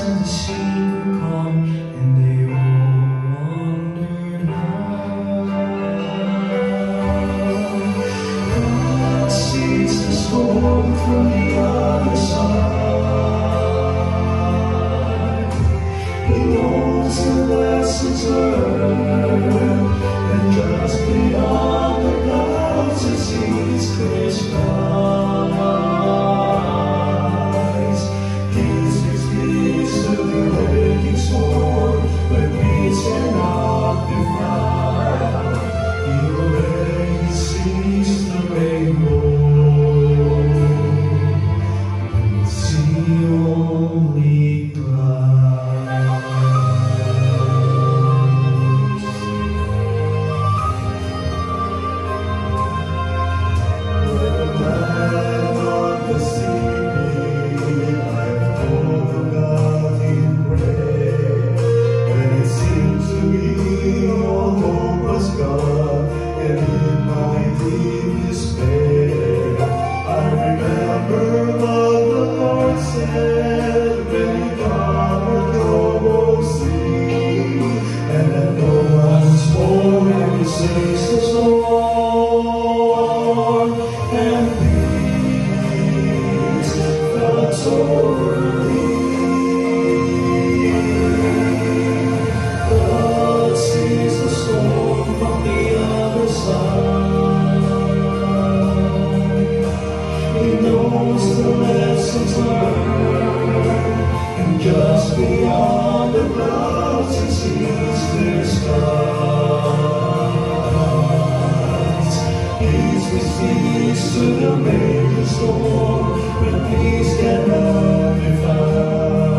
and the sea and they all wandered home. God sees the storm from the other side. He knows the lessons learned. glory. we cease to the raging storm, when peace can magnify.